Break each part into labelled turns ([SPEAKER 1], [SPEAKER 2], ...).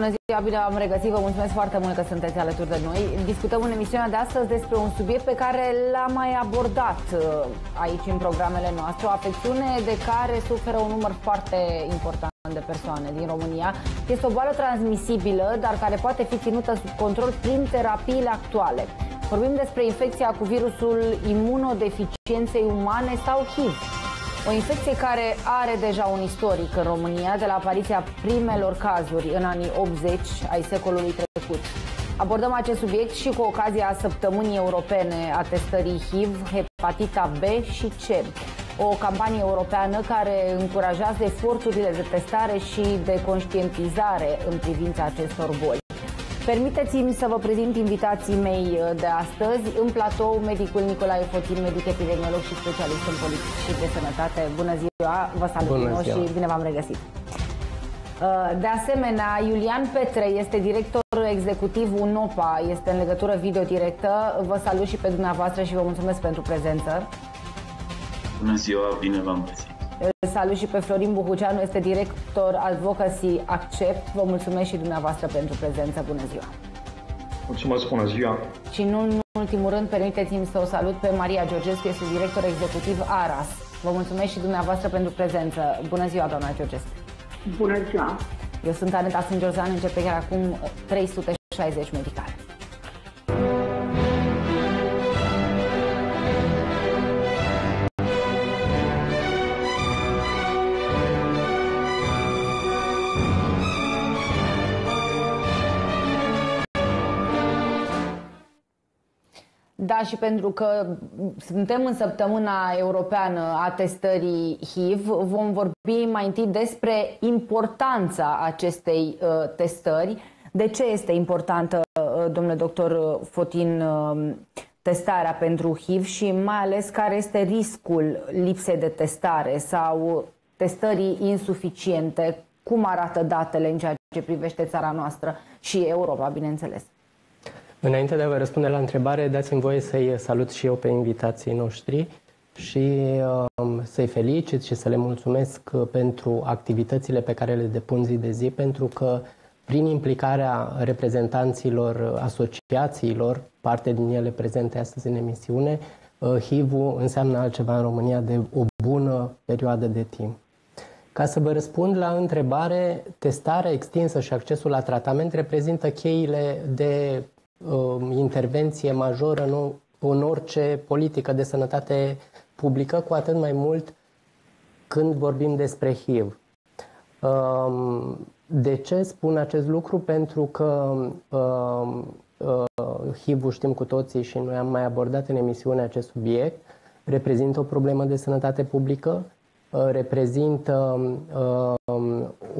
[SPEAKER 1] Bună ziua, bine am regăsit, vă mulțumesc foarte mult că sunteți alături de noi. Discutăm în emisiunea de astăzi despre un subiect pe care l-am mai abordat uh, aici în programele noastre, o afecțiune de care suferă un număr foarte important de persoane din România. Este o boală transmisibilă, dar care poate fi ținută sub control prin terapiile actuale. Vorbim despre infecția cu virusul imunodeficienței umane sau HIV. O infecție care are deja un istoric în România de la apariția primelor cazuri în anii 80 ai secolului trecut. Abordăm acest subiect și cu ocazia săptămânii europene a testării HIV, hepatita B și C. O campanie europeană care încurajează eforturile de testare și de conștientizare în privința acestor boli. Permiteți-mi să vă prezint invitații mei uh, de astăzi. În platou, medicul Nicolae Fotin, medic epidemiolog și specialist în politici și de sănătate. Bună ziua, vă salut Bună ziua. și bine v-am regăsit. Uh, de asemenea, Iulian Petre este director executiv UNOPA, este în legătură video directă. Vă salut și pe dumneavoastră și vă mulțumesc pentru prezență.
[SPEAKER 2] Bună ziua, bine v-am găsit.
[SPEAKER 1] Salut și pe Florin Buhuceanu, este director Advocacy Accept. Vă mulțumesc și dumneavoastră pentru prezență. Bună ziua!
[SPEAKER 3] Mulțumesc, bună ziua!
[SPEAKER 1] Și nu în ultimul rând, permiteți-mi să o salut pe Maria Georgescu, este director executiv ARAS. Vă mulțumesc și dumneavoastră pentru prezență. Bună ziua, doamna Georgescu!
[SPEAKER 4] Bună ziua!
[SPEAKER 1] Eu sunt Aneta Sângerzan, începe chiar acum 360 medicale. Da, și pentru că suntem în săptămâna europeană a testării HIV, vom vorbi mai întâi despre importanța acestei uh, testări. De ce este importantă, uh, domnule doctor Fotin, uh, testarea pentru HIV și mai ales care este riscul lipsei de testare sau testării insuficiente? Cum arată datele în ceea ce privește țara noastră și Europa, bineînțeles?
[SPEAKER 5] Înainte de a vă răspunde la întrebare, dați-mi voie să-i salut și eu pe invitații noștri și um, să-i felicit și să le mulțumesc pentru activitățile pe care le depun zi de zi, pentru că prin implicarea reprezentanților asociațiilor, parte din ele prezente astăzi în emisiune, uh, HIV-ul înseamnă altceva în România de o bună perioadă de timp. Ca să vă răspund la întrebare, testarea extinsă și accesul la tratament reprezintă cheile de uh, intervenție majoră în, în orice politică de sănătate publică, cu atât mai mult când vorbim despre HIV. Uh, de ce spun acest lucru? Pentru că uh, uh, HIV-ul știm cu toții și noi am mai abordat în emisiune acest subiect, reprezintă o problemă de sănătate publică, uh, reprezintă uh,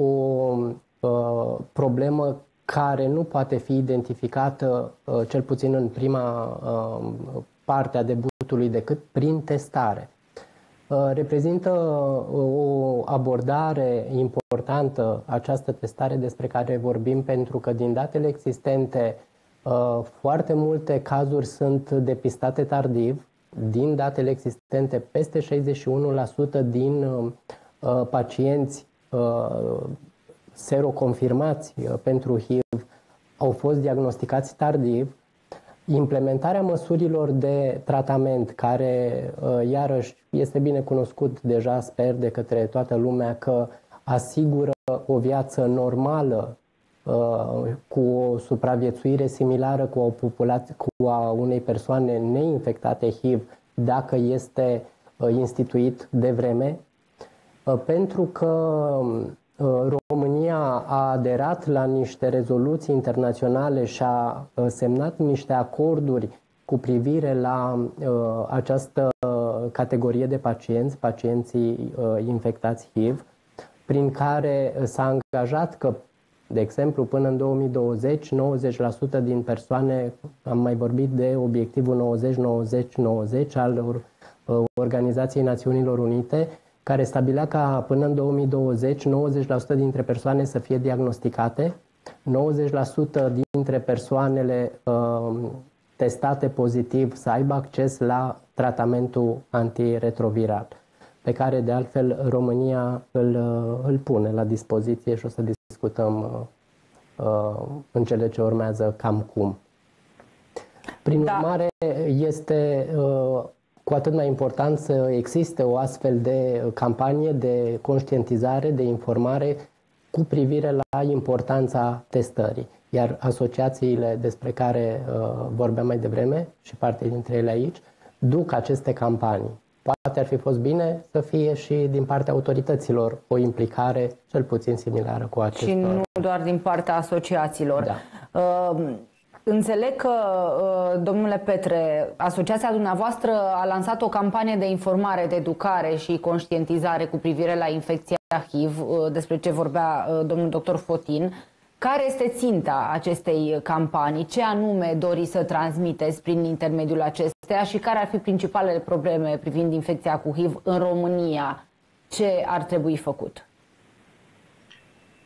[SPEAKER 5] o uh, problemă care nu poate fi identificată, uh, cel puțin în prima uh, parte a debutului, decât prin testare. Uh, reprezintă o abordare importantă această testare despre care vorbim pentru că din datele existente foarte multe cazuri sunt depistate tardiv. Din datele existente, peste 61% din pacienți seroconfirmați uh, pentru HIV au fost diagnosticați tardiv, implementarea măsurilor de tratament, care uh, iarăși este bine cunoscut deja, sper, de către toată lumea, că asigură o viață normală uh, cu o supraviețuire similară cu, o populație, cu a unei persoane neinfectate HIV, dacă este instituit de vreme, pentru că Uh, România a aderat la niște rezoluții internaționale și a uh, semnat niște acorduri cu privire la uh, această categorie de pacienți, pacienții infectați HIV, prin care s-a angajat că, de exemplu, până în 2020, 90% din persoane, am mai vorbit de obiectivul 90-90-90 al Organizației Națiunilor Unite, care stabilea ca până în 2020 90% dintre persoane să fie diagnosticate, 90% dintre persoanele uh, testate pozitiv să aibă acces la tratamentul antiretroviral, pe care de altfel România îl, uh, îl pune la dispoziție și o să discutăm uh, în cele ce urmează cam cum. Prin da. urmare, este cu atât mai important să existe o astfel de campanie de conștientizare, de informare cu privire la importanța testării. Iar asociațiile despre care uh, vorbeam mai devreme și parte dintre ele aici, duc aceste campanii. Poate ar fi fost bine să fie și din partea autorităților o implicare cel puțin similară cu acestor.
[SPEAKER 1] Și nu doar din partea asociațiilor. Da. Uh, Înțeleg că, uh, domnule Petre, asociația dumneavoastră a lansat o campanie de informare, de educare și conștientizare cu privire la infecția HIV, uh, despre ce vorbea uh, domnul doctor Fotin. Care este ținta acestei campanii? Ce anume doriți să transmiteți prin intermediul acesteia și care ar fi principalele probleme privind infecția cu HIV în România? Ce ar trebui făcut?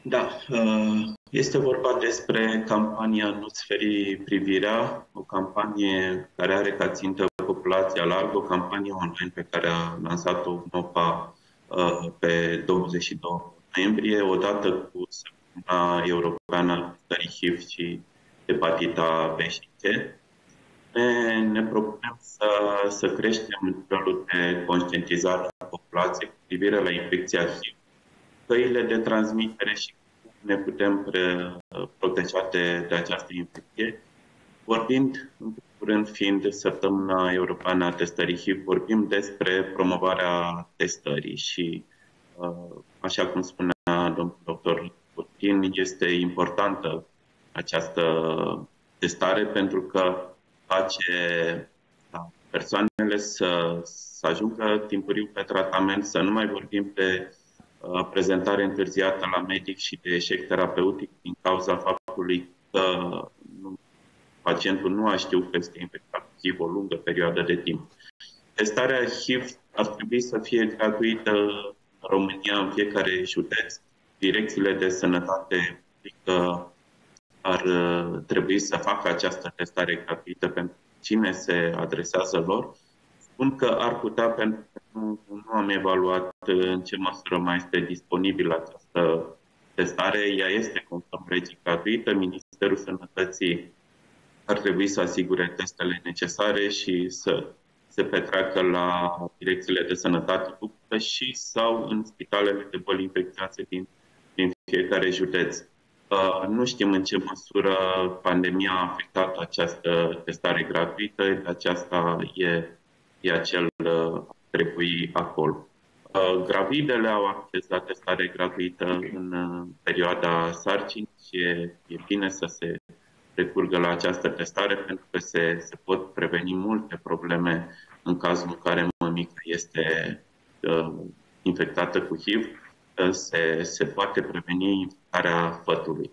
[SPEAKER 2] Da, este vorba despre campania Nu-ți feri privirea, o campanie care are ca țintă populația largă, o campanie online pe care a lansat-o NOPA uh, pe 22 noiembrie, odată cu Săptămâna Europeană Stării HIV și hepatita B și C. Ne, ne propunem să, să creștem nivelul de conștientizare a populației cu privire la infecția HIV, căile de transmitere și ne putem pre, proteja de, de această infecție. Vorbind, în primul rând, fiind săptămâna europeană a testării HIV, vorbim despre promovarea testării și, uh, așa cum spunea domnul doctor Putin, este importantă această testare pentru că face da, persoanele să, să ajungă timpuriu pe tratament, să nu mai vorbim de Uh, prezentare întârziată la medic și de eșec terapeutic din cauza faptului că nu, pacientul nu a știut că este infectat cu HIV o lungă perioadă de timp. Testarea HIV ar trebui să fie gratuită în România, în fiecare județ. Direcțiile de sănătate publică ar uh, trebui să facă această testare gratuită pentru cine se adresează lor Spun că ar putea, pentru că nu, nu am evaluat în ce măsură mai este disponibilă această testare. Ea este conform legii gratuită. Ministerul Sănătății ar trebui să asigure testele necesare și să se petreacă la direcțiile de sănătate publică și sau în spitalele de boli infecțioase din, din fiecare județ. Uh, nu știm în ce măsură pandemia a afectat această testare gratuită, de aceasta e e acel uh, trebui acolo. Uh, gravidele au acces la testare gratuită în uh, perioada sarcinii și e, e bine să se recurgă la această testare pentru că se, se pot preveni multe probleme în cazul în care mămica este uh, infectată cu HIV, se, se poate preveni infectarea fătului.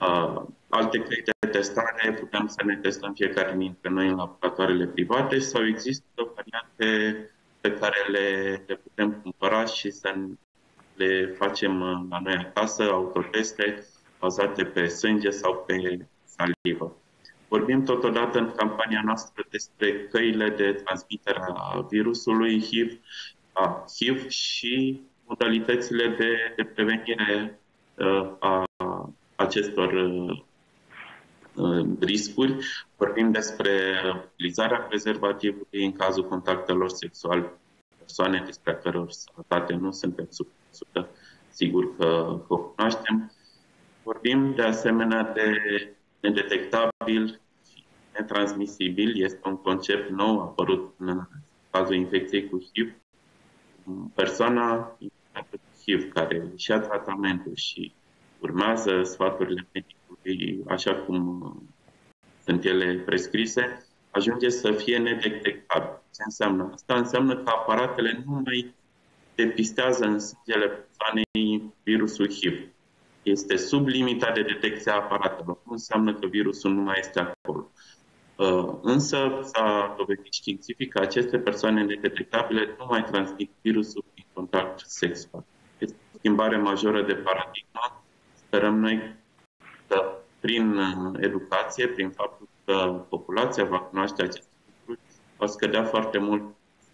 [SPEAKER 2] Uh, alte căi de testare putem să ne testăm fiecare dintre noi în laboratoarele private sau există variante pe care le, le putem cumpăra și să le facem la noi acasă, autoteste bazate pe sânge sau pe salivă. Vorbim totodată în campania noastră despre căile de transmitere a virusului HIV, a HIV și modalitățile de, de prevenire uh, a acestor uh, uh, riscuri. Vorbim despre utilizarea prezervativului în cazul contactelor sexuale persoane despre a căror sănătate nu suntem 100% sigur că, că o cunoaștem. Vorbim de asemenea de nedetectabil și netransmisibil. Este un concept nou apărut în cazul infecției cu HIV. Persoana infectată cu HIV care și a tratamentul și urmează sfaturile medicului așa cum uh, sunt ele prescrise, ajunge să fie nedetectabil. Ce înseamnă? Asta înseamnă că aparatele nu mai depistează în sângele persoanei virusul HIV. Este sub limita de detecție a aparatelor. Nu înseamnă că virusul nu mai este acolo. Uh, însă s-a dovedit științific că aceste persoane nedetectabile nu mai transmit virusul prin contact sexual. Este o schimbare majoră de paradigmă Sperăm noi că prin uh, educație, prin faptul că populația va cunoaște aceste lucruri, va scădea foarte mult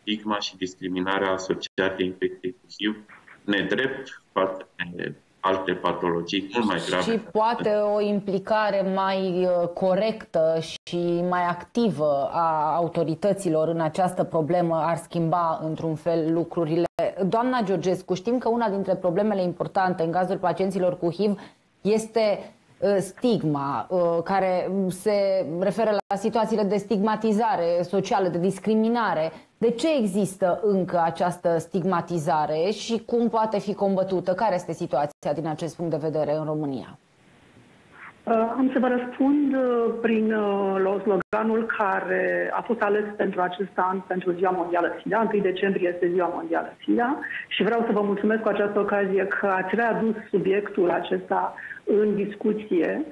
[SPEAKER 2] stigma și discriminarea asociată infecției cu HIV, nedrept față de alte patologii mult mai grave.
[SPEAKER 1] Și poate o implicare mai uh, corectă și mai activă a autorităților în această problemă ar schimba într-un fel lucrurile. Doamna Georgescu, știm că una dintre problemele importante în cazul pacienților cu HIV este Uh, stigma uh, care se referă la situațiile de stigmatizare socială, de discriminare. De ce există încă această stigmatizare și cum poate fi combătută? Care este situația din acest punct de vedere în România?
[SPEAKER 4] Uh, am să vă răspund prin sloganul care a fost ales pentru acest an, pentru Ziua Mondială SIDA. 1 decembrie este Ziua Mondială SIDA și vreau să vă mulțumesc cu această ocazie că ați readus subiectul acesta în discuție,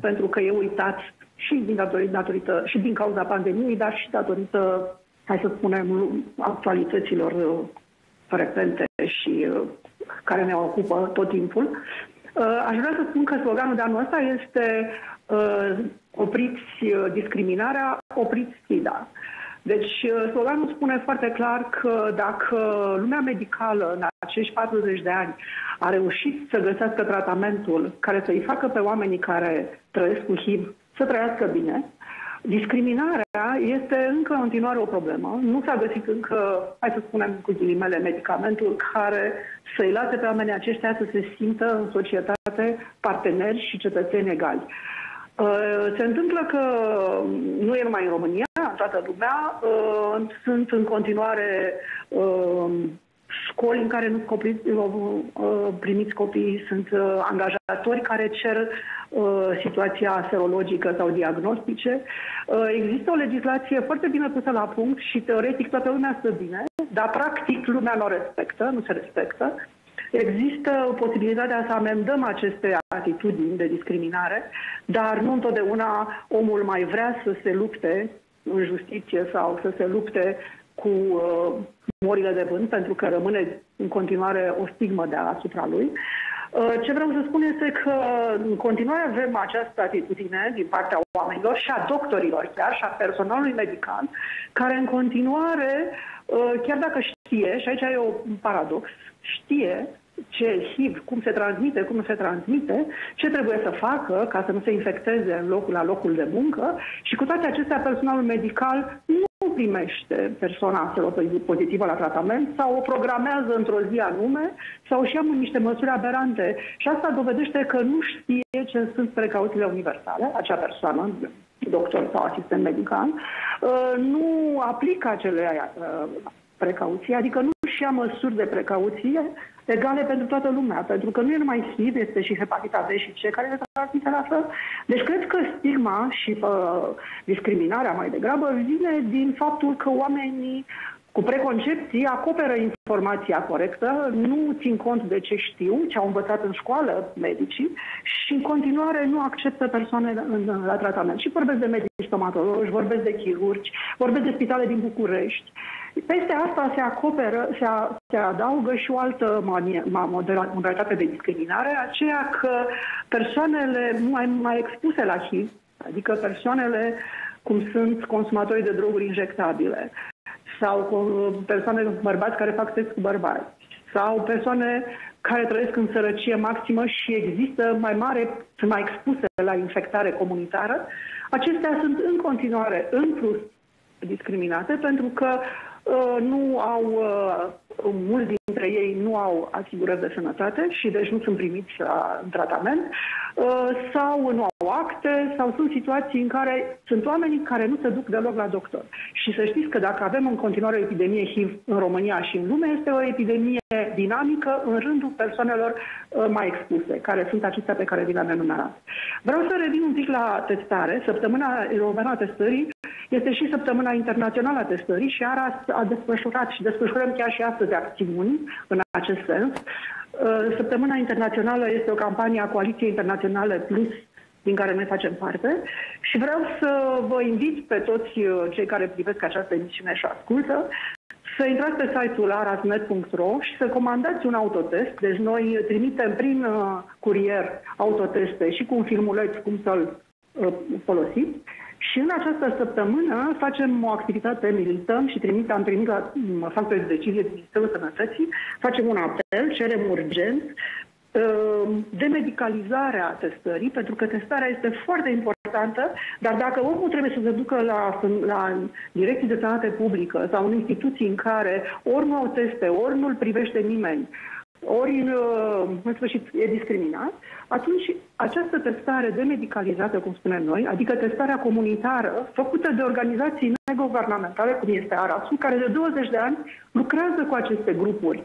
[SPEAKER 4] pentru că e uitat și din, datorită, datorită, și din cauza pandemiei, dar și datorită, hai să spunem, actualităților uh, frecvente și uh, care ne ocupă tot timpul. Uh, aș vrea să spun că sloganul de anul ăsta este opriți discriminarea, opriți SIDA. Deci, sloganul spune foarte clar că dacă lumea medicală în acești 40 de ani a reușit să găsească tratamentul care să-i facă pe oamenii care trăiesc cu HIV să trăiască bine, discriminarea este încă în continuare o problemă. Nu s-a găsit încă, hai să spunem cu ghilimele, medicamentul care să-i lase pe oamenii aceștia să se simtă în societate parteneri și cetățeni egali. Uh, se întâmplă că nu e numai în România, în toată lumea, uh, sunt în continuare uh, școli în care nu primiți copii, sunt angajatori care cer situația serologică sau diagnostice. Există o legislație foarte bine pusă la punct și teoretic toată lumea stă bine, dar practic lumea nu o respectă, nu se respectă. Există posibilitatea să amendăm aceste atitudini de discriminare, dar nu întotdeauna omul mai vrea să se lupte în justiție sau să se lupte cu uh, morile de vânt, pentru că rămâne în continuare o stigmă deasupra lui. Uh, ce vreau să spun este că în continuare avem această atitudine din partea oamenilor și a doctorilor chiar și a personalului medical, care în continuare, uh, chiar dacă știe, și aici e un paradox, știe ce HIV, cum se transmite, cum nu se transmite, ce trebuie să facă ca să nu se infecteze în locul, la locul de muncă. Și cu toate acestea personalul medical nu primește persoana pozitivă la tratament sau o programează într-o zi anume sau își ia niște măsuri aberante. Și asta dovedește că nu știe ce sunt precauțiile universale, acea persoană, doctor sau asistent medical, uh, nu aplică acele uh, precauții, adică nu și ia măsuri de precauție egale pentru toată lumea, pentru că nu e numai HIV, este și hepatita B și C care le transmite la fel. Deci cred că stigma și uh, discriminarea mai degrabă vine din faptul că oamenii cu preconcepții acoperă informația corectă, nu țin cont de ce știu, ce au învățat în școală medicii și în continuare nu acceptă persoane în, la tratament. Și vorbesc de medici stomatologi, vorbesc de chirurgi, vorbesc de spitale din București. Peste asta se acoperă, se, a, se adaugă și o altă modalitate de discriminare, aceea că persoanele mai, mai expuse la HIV, adică persoanele cum sunt consumatorii de droguri injectabile, sau persoane bărbați care fac sex cu bărbați, sau persoane care trăiesc în sărăcie maximă și există mai mare, sunt mai expuse la infectare comunitară, acestea sunt în continuare în plus discriminate pentru că Uh, nu au, uh, mulți dintre ei nu au asigurări de sănătate și deci nu sunt primiți la, în tratament, uh, sau nu au acte, sau sunt situații în care sunt oamenii care nu se duc deloc la doctor. Și să știți că dacă avem în continuare o epidemie HIV în România și în lume, este o epidemie dinamică în rândul persoanelor mai expuse, care sunt acestea pe care vi le-am enumerat. Vreau să revin un pic la testare. Săptămâna europeană a testării este și săptămâna internațională a testării și ARA a desfășurat și desfășurăm chiar și astăzi acțiuni în acest sens. Uh, săptămâna internațională este o campanie a Coaliției Internaționale Plus din care noi facem parte și vreau să vă invit pe toți uh, cei care privesc această emisiune și ascultă să intrați pe site-ul arasnet.ro și să comandați un autotest. Deci noi trimitem prin uh, curier autoteste și cu un filmuleț cum să-l folosiți și în această săptămână facem o activitate, milităm și trimit, am primit la factori de decizie din Ministerul Sănătății, facem un apel, cerem urgent demedicalizarea testării, pentru că testarea este foarte importantă, dar dacă omul trebuie să se ducă la, la direcții de sănătate publică sau în instituții în care ori nu au teste, ori nu-l privește nimeni, ori în sfârșit e discriminat, atunci această testare demedicalizată, cum spunem noi, adică testarea comunitară, făcută de organizații neguvernamentale, cum este ARASU, care de 20 de ani lucrează cu aceste grupuri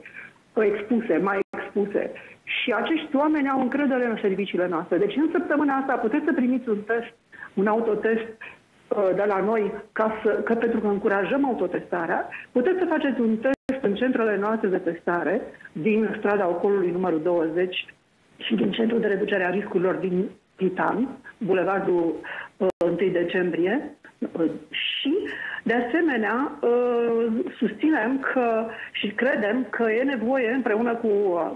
[SPEAKER 4] expuse, mai expuse. Și acești oameni au încredere în serviciile noastre. Deci în săptămâna asta puteți să primiți un test, un autotest uh, de la noi, ca să, că pentru că încurajăm autotestarea, puteți să faceți un test în centrele noastre de testare din strada Ocolului numărul 20 și din Centrul de Reducere a Riscurilor din Titan, Bulevardul uh, 1 decembrie, uh, și, de asemenea, uh, susținem că și credem că e nevoie, împreună cu uh,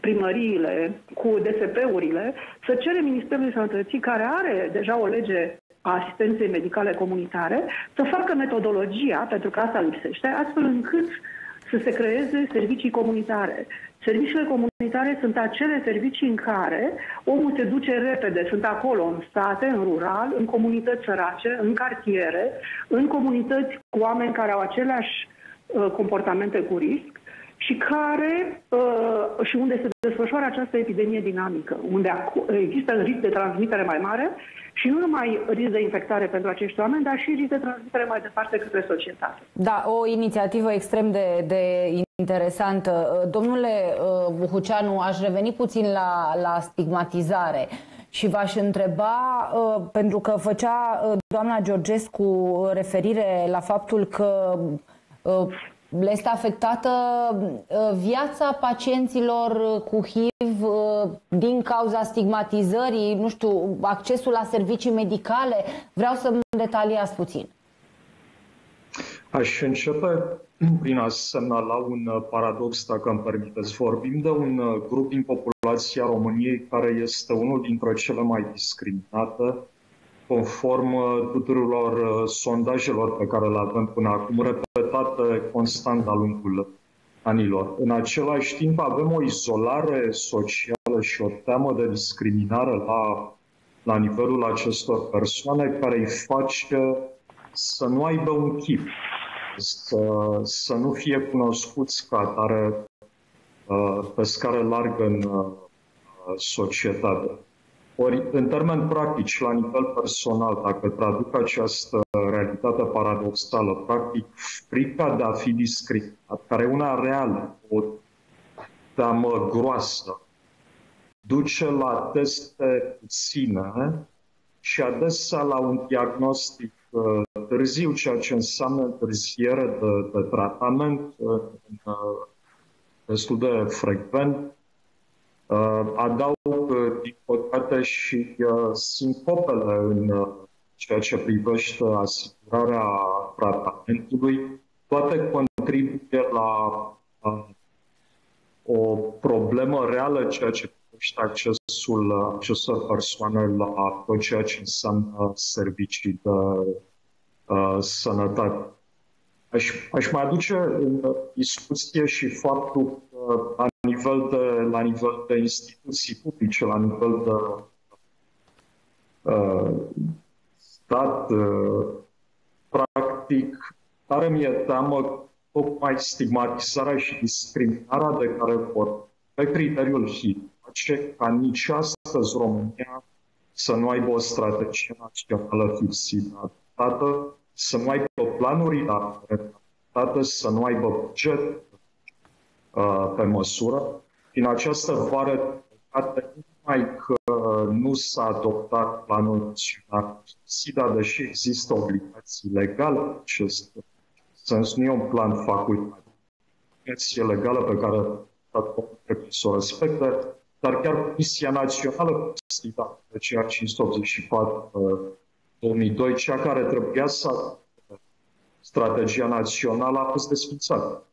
[SPEAKER 4] primăriile, cu DSP-urile, să cere Ministerului Sănătății, care are deja o lege a asistenței medicale comunitare, să facă metodologia, pentru că asta lipsește, astfel încât să se creeze servicii comunitare. Serviciile comunitare sunt acele servicii în care omul se duce repede, sunt acolo, în state, în rural, în comunități sărace, în cartiere, în comunități cu oameni care au aceleași uh, comportamente cu risc și care uh, și unde se desfășoară această epidemie dinamică, unde există risc de transmitere mai mare și nu numai risc de infectare pentru acești oameni, dar și risc de transmitere mai departe către societate.
[SPEAKER 1] Da, o inițiativă extrem de, de interesantă. Domnule uh, Buhuceanu, aș reveni puțin la, la stigmatizare. Și v-aș întreba, uh, pentru că făcea uh, doamna Georgescu referire la faptul că le este afectată uh, viața pacienților uh, cu HIV uh, din cauza stigmatizării, nu știu, accesul la servicii medicale. Vreau să-mi detaliați puțin.
[SPEAKER 3] Aș începe prin a semnala un paradox, dacă îmi permiteți. Vorbim de un grup din populația României care este unul dintre cele mai discriminate, conform uh, tuturor uh, sondajelor pe care le avem până acum, repetate constant de-a lungul anilor. În același timp avem o izolare socială și o teamă de discriminare la, la nivelul acestor persoane care îi face să nu aibă un chip, să, să nu fie cunoscuți ca atare uh, pe scară largă în societate. Ori, în termeni practici, la nivel personal, dacă traduc această realitate paradoxală, practic, frica de a fi discriminat, care e una reală, o teamă groasă, duce la teste puține și adesea la un diagnostic uh, târziu, ceea ce înseamnă întârziere de, de tratament uh, uh, destul de frecvent, Uh, adaug, uh, din păcate, și uh, sincopele în ceea ce privește asigurarea tratamentului. Toate contribuie la o problemă reală ceea ce privește accesul acestor persoane la tot ceea ce înseamnă servicii de uh, sănătate. Aș, aș mai aduce în discuție și faptul că la nivel de, la nivel de instituții publice, la nivel de uh, stat, uh, practic, care mi-e teamă tocmai stigmatizarea și discriminarea de care vor pe criteriul HIT face ca nici astăzi România să nu aibă o strategie națională fixată, să nu aibă planuri adaptate, să nu aibă buget uh, pe măsură. Din această vară, nu numai că nu s-a adoptat planul național SIDA, deși există obligații legale în acest sens, nu e un plan facultativ, e legală pe care statul trebuie să o respecte, dar chiar Comisia Națională SIDA, de ceea 584 2002, cea care trebuia să strategia națională a fost desfințată.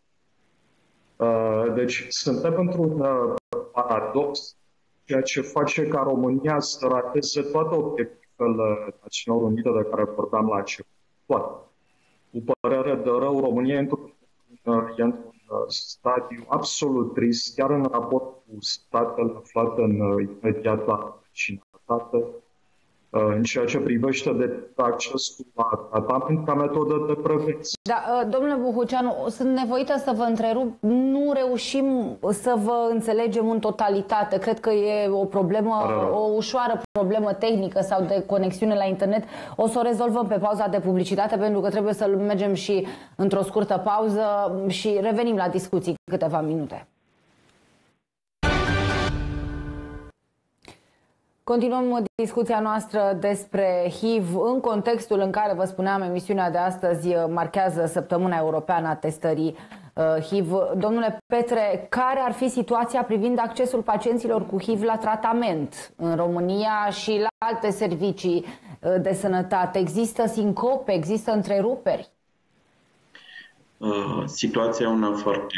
[SPEAKER 3] Uh, deci suntem într-un uh, paradox, ceea ce face ca România să rateze toate obiectivele Națiunilor Unite de care vorbeam la început. Toate. Cu părere de rău, România e într-un, uh, e într-un stadiu absolut trist, chiar în raport cu statele aflate în imediata vecinătate, Uh, în ceea ce privește de accesul la tratament ca metodă de prevenție.
[SPEAKER 1] Da, uh, domnule Buhuceanu, sunt nevoită să vă întrerup. Nu reușim să vă înțelegem în totalitate. Cred că e o problemă, o ușoară problemă tehnică sau de conexiune la internet. O să o rezolvăm pe pauza de publicitate pentru că trebuie să mergem și într-o scurtă pauză și revenim la discuții câteva minute. Continuăm discuția noastră despre HIV în contextul în care, vă spuneam, emisiunea de astăzi marchează Săptămâna Europeană a Testării uh, HIV. Domnule Petre, care ar fi situația privind accesul pacienților cu HIV la tratament în România și la alte servicii uh, de sănătate? Există sincope, există întreruperi?
[SPEAKER 2] Uh, situația e una foarte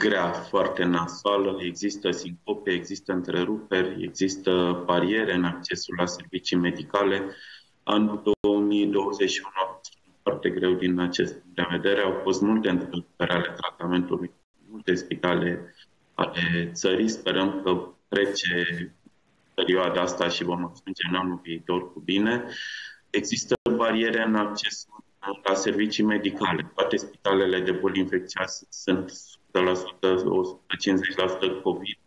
[SPEAKER 2] grea, foarte nasoală, există sincope, există întreruperi, există bariere în accesul la servicii medicale. Anul 2021 a fost foarte greu din acest punct de vedere. Au fost multe întreruperi ale tratamentului, multe spitale ale țării. Sperăm că trece perioada asta și vom ajunge în anul viitor cu bine. Există bariere în accesul la servicii medicale. Toate spitalele de boli infecțioase sunt 150% COVID.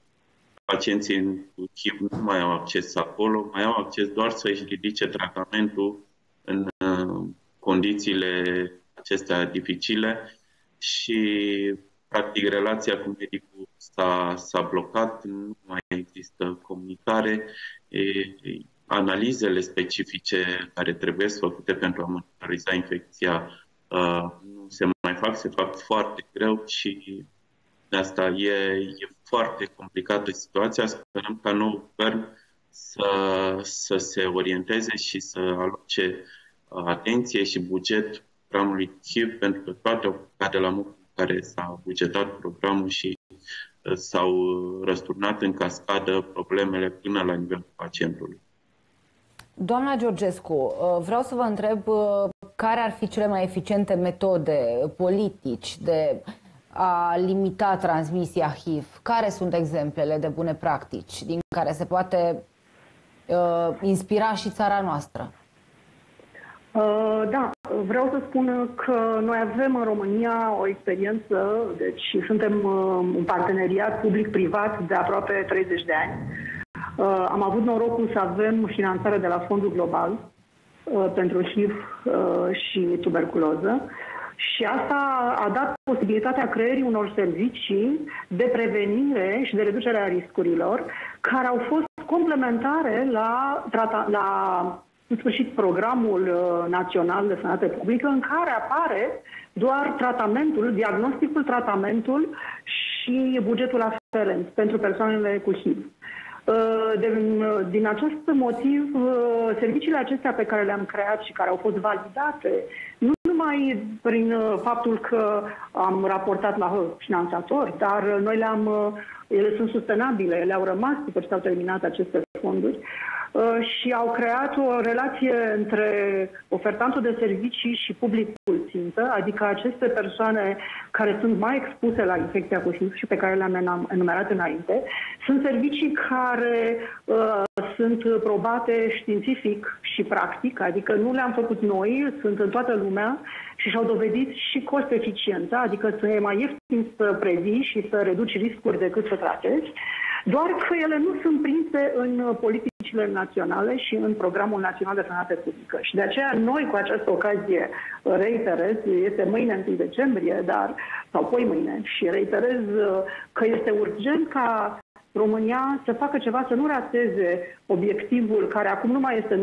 [SPEAKER 2] Pacienții cu HIV nu mai au acces acolo, mai au acces doar să-și ridice tratamentul în uh, condițiile acestea dificile și practic relația cu medicul s-a, s-a blocat, nu mai există comunicare, e, analizele specifice care trebuie făcute pentru a monitoriza infecția uh, nu se mai fac, se fac foarte greu și de asta e, e foarte complicată situația. Sperăm ca nou guvern să, să se orienteze și să aloce uh, atenție și buget programului HIV pentru că toate au de la modul în care s-a bugetat programul și uh, s-au răsturnat în cascadă problemele până la nivelul pacientului.
[SPEAKER 1] Doamna Georgescu, uh, vreau să vă întreb care ar fi cele mai eficiente metode politici de a limita transmisia HIV? Care sunt exemplele de bune practici din care se poate uh, inspira și țara noastră?
[SPEAKER 4] Uh, da, vreau să spun că noi avem în România o experiență, deci suntem uh, un parteneriat public-privat de aproape 30 de ani. Uh, am avut norocul să avem finanțare de la Fondul Global uh, pentru HIV uh, și tuberculoză și asta a dat posibilitatea creării unor servicii de prevenire și de reducere a riscurilor, care au fost complementare la, la în sfârșit, programul uh, național de sănătate publică, în care apare doar tratamentul, diagnosticul, tratamentul și bugetul aferent pentru persoanele cu HIV. Uh, de, din acest motiv, uh, serviciile acestea pe care le-am creat și care au fost validate, nu numai prin uh, faptul că am raportat la finanțatori, dar noi le-am, ele sunt sustenabile, ele au rămas după ce s-au terminat aceste fonduri, Uh, și au creat o relație între ofertantul de servicii și publicul țintă, adică aceste persoane care sunt mai expuse la infecția cu HIV și pe care le-am enumerat înainte, sunt servicii care uh, sunt probate științific și practic, adică nu le-am făcut noi, sunt în toată lumea și și-au dovedit și cost eficiența, adică să e mai ieftin să previi și să reduci riscuri decât să tratezi, doar că ele nu sunt prinse în politicile naționale și în Programul Național de Sănătate Publică. Și de aceea noi cu această ocazie reiterez, este mâine 1 decembrie, dar sau poi mâine, și reiterez că este urgent ca România să facă ceva, să nu rateze obiectivul care acum nu mai este 90-90-90,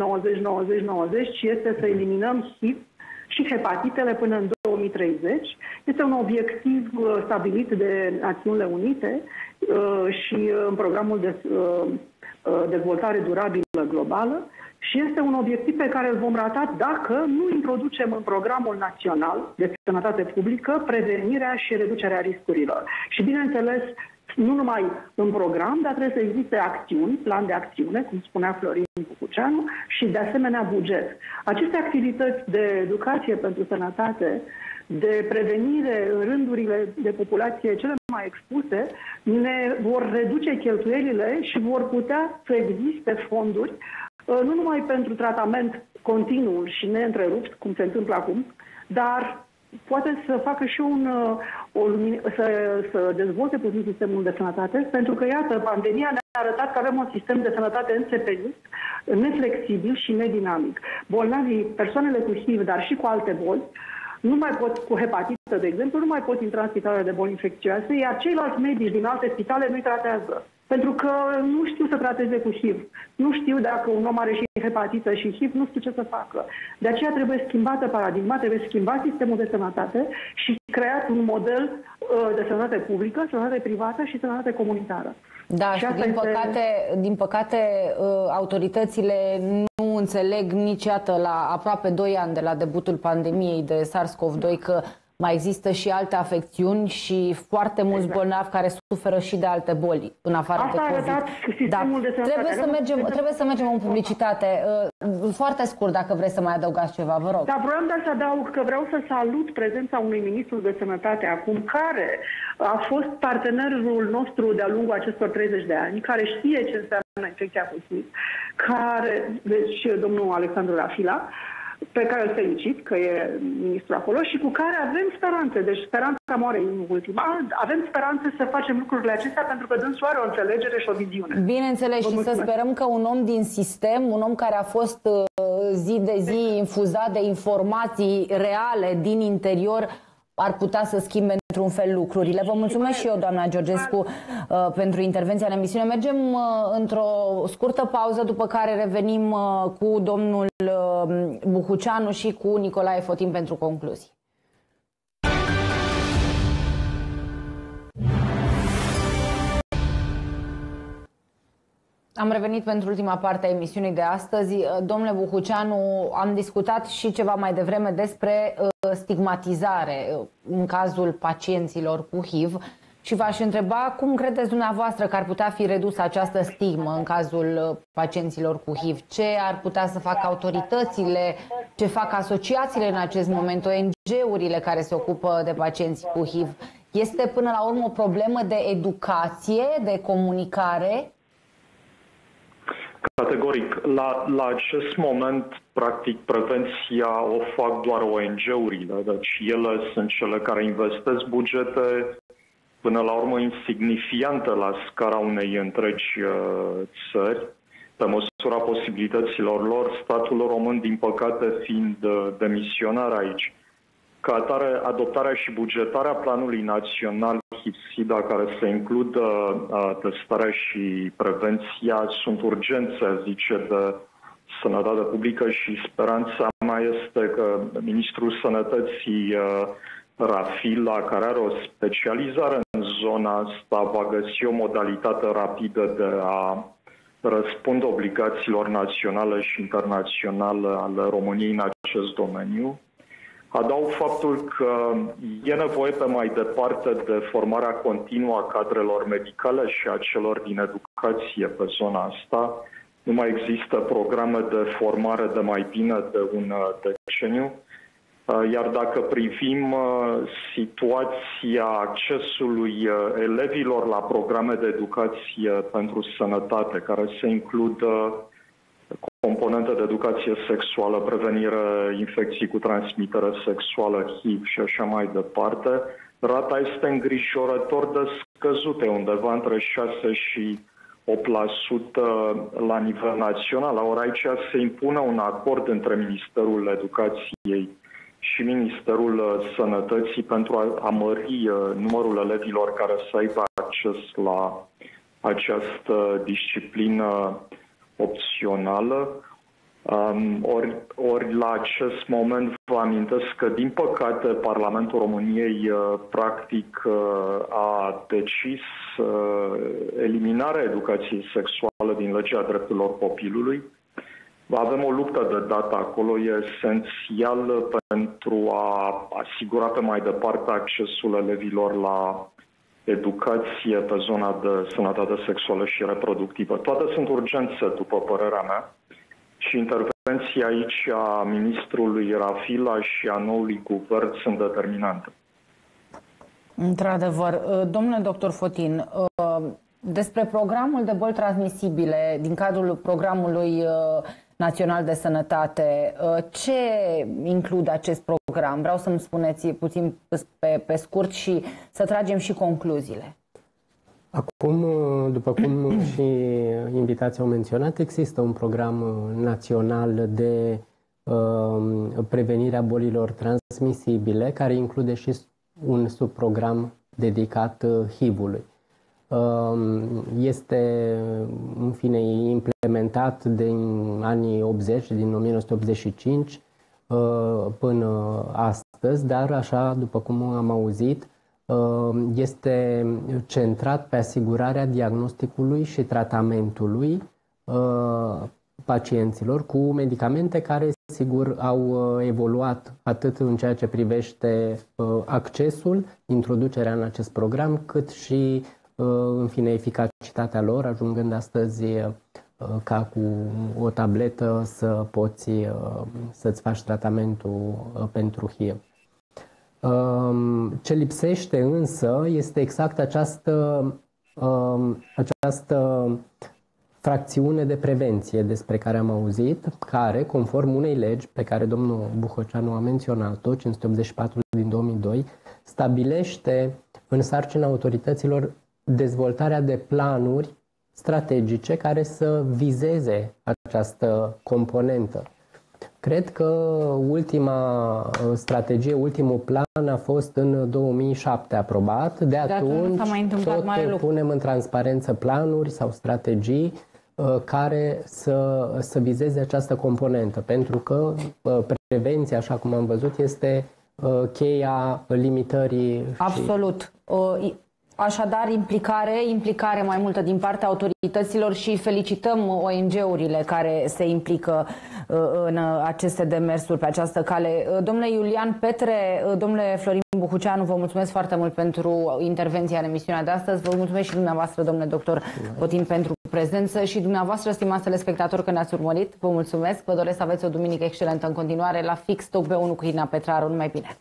[SPEAKER 4] ci este să eliminăm HIV și hepatitele până în 2030. Este un obiectiv uh, stabilit de Națiunile Unite uh, și uh, în programul de dezvoltare durabilă globală și este un obiectiv pe care îl vom rata dacă nu introducem în programul național de sănătate publică prevenirea și reducerea riscurilor. Și, bineînțeles, nu numai în program, dar trebuie să existe acțiuni, plan de acțiune, cum spunea Florin Bucuceanu, și de asemenea buget. Aceste activități de educație pentru sănătate de prevenire în rândurile de populație cele mai expuse, ne vor reduce cheltuielile și vor putea să existe fonduri uh, nu numai pentru tratament continuu și neîntrerupt, cum se întâmplă acum, dar poate să facă și un, uh, o lumine, să, să dezvolte puțin sistemul de sănătate, pentru că, iată, pandemia ne-a arătat că avem un sistem de sănătate înțepenit, neflexibil și nedinamic. Bolnavii, persoanele cu HIV, dar și cu alte boli, nu mai pot, cu hepatită, de exemplu, nu mai pot intra în spitale de boli infecțioase, iar ceilalți medici din alte spitale nu-i tratează. Pentru că nu știu să trateze cu HIV. Nu știu dacă un om are și hepatită și HIV, nu știu ce să facă. De aceea trebuie schimbată paradigma, trebuie schimbat sistemul de sănătate și creat un model uh, de sănătate publică, sănătate privată și sănătate comunitară.
[SPEAKER 1] Da, și, și din, este... păcate, din păcate uh, autoritățile nu înțeleg niciodată la aproape 2 ani de la debutul pandemiei de SARS-CoV-2 că mai există și alte afecțiuni și foarte mulți exact. bolnavi care suferă și de alte boli în afară
[SPEAKER 4] Asta
[SPEAKER 1] de COVID.
[SPEAKER 4] Da. De
[SPEAKER 1] trebuie, să mergem, trebuie să mergem în publicitate. Uh, foarte scurt, dacă vreți să mai adăugați ceva, vă rog.
[SPEAKER 4] Da, vreau doar să adaug că vreau să salut prezența unui ministru de sănătate acum, care a fost partenerul nostru de-a lungul acestor 30 de ani, care știe ce înseamnă infecția cu SID, care, deci domnul Alexandru Rafila, pe care îl felicit că e ministru acolo și cu care avem speranțe. Deci speranța moare în ultima. Avem speranțe să facem lucrurile acestea pentru că dânsul are o înțelegere și o viziune.
[SPEAKER 1] Bineînțeles și să sperăm că un om din sistem, un om care a fost uh, zi de zi infuzat de informații reale din interior, ar putea să schimbe într-un fel lucrurile. Vă mulțumesc și eu, doamna Georgescu, uh, pentru intervenția în emisiune. Mergem uh, într-o scurtă pauză, după care revenim uh, cu domnul Buhuceanu și cu Nicolae Fotin pentru concluzii. Am revenit pentru ultima parte a emisiunii de astăzi. Domnule Buhuceanu, am discutat și ceva mai devreme despre stigmatizare în cazul pacienților cu HIV și v-aș întreba cum credeți dumneavoastră că ar putea fi redusă această stigmă în cazul pacienților cu HIV? Ce ar putea să facă autoritățile? Ce fac asociațiile în acest moment? ONG-urile care se ocupă de pacienții cu HIV? Este până la urmă o problemă de educație, de comunicare?
[SPEAKER 6] Categoric. La, la acest moment, practic, prevenția o fac doar ONG-urile, deci ele sunt cele care investesc bugete până la urmă insignifiantă la scara unei întregi uh, țări, pe măsura posibilităților lor, statul român, din păcate, fiind uh, demisionar aici. Ca atare, adoptarea și bugetarea planului național HIV-SIDA, care să includă testarea și prevenția, sunt urgențe, zice, de sănătate publică și speranța mea este că Ministrul Sănătății Rafila, care are o specializare în zona asta, va găsi o modalitate rapidă de a răspunde obligațiilor naționale și internaționale ale României în acest domeniu. Adaug faptul că e nevoie pe mai departe de formarea continuă a cadrelor medicale și a celor din educație pe zona asta. Nu mai există programe de formare de mai bine de un deceniu. Iar dacă privim uh, situația accesului uh, elevilor la programe de educație pentru sănătate, care se includă componente de educație sexuală, prevenire infecții cu transmitere sexuală, HIV și așa mai departe, rata este îngrijorător de scăzută, undeva între 6 și 8% la nivel național. Ori aici se impune un acord între Ministerul Educației și Ministerul Sănătății pentru a, a mări uh, numărul elevilor care să aibă acces la această disciplină opțională. Um, ori, ori la acest moment vă amintesc că, din păcate, Parlamentul României uh, practic uh, a decis uh, eliminarea educației sexuale din legea drepturilor copilului. Avem o luptă de dată acolo, e esențial pentru a asigura pe mai departe accesul elevilor la educație pe zona de sănătate sexuală și reproductivă. Toate sunt urgențe, după părerea mea, și intervenția
[SPEAKER 3] intervenții aici a ministrului Rafila și a noului guvern sunt determinante.
[SPEAKER 1] Într-adevăr. Uh, domnule doctor Fotin, uh, despre programul de boli transmisibile din cadrul programului uh, național de sănătate, ce include acest program? Vreau să-mi spuneți puțin pe, pe scurt și să tragem și concluziile.
[SPEAKER 5] Acum, după cum și invitații au menționat, există un program național de uh, prevenire a bolilor transmisibile care include și un subprogram dedicat uh, HIV-ului. Um, este, în fine, implementat din anii 80, din 1985 uh, până astăzi, dar așa, după cum am auzit, uh, este centrat pe asigurarea diagnosticului și tratamentului pacienților cu medicamente care, sigur, au uh, evoluat atât în ceea ce privește uh, accesul, introducerea în acest program, cât și, uh, în fine, eficacitatea lor, ajungând astăzi ca cu o tabletă să poți să-ți faci tratamentul pentru HIV. Um, ce lipsește însă este exact această, um, această fracțiune de prevenție despre care am auzit, care, conform unei legi pe care domnul Buhăceanu a menționat-o, 584 din 2002, stabilește în sarcina autorităților dezvoltarea de planuri strategice care să vizeze această componentă. Cred că ultima uh, strategie, ultimul plan a fost în 2007 aprobat. De, de atunci, atunci tot punem în transparență planuri sau strategii Uh, care să, să vizeze această componentă, pentru că uh, prevenția, așa cum am văzut, este uh, cheia limitării.
[SPEAKER 1] Absolut. Și... Așadar, implicare, implicare mai multă din partea autorităților și felicităm ONG-urile care se implică în aceste demersuri pe această cale. Domnule Iulian Petre, domnule Florin Buhuceanu, vă mulțumesc foarte mult pentru intervenția în emisiunea de astăzi. Vă mulțumesc și dumneavoastră, domnule doctor Potin, pentru prezență și dumneavoastră, stimați telespectatori, că ne-ați urmărit. Vă mulțumesc, vă doresc să aveți o duminică excelentă în continuare la fix, Talk B1 cu Irina Petraru. Numai bine!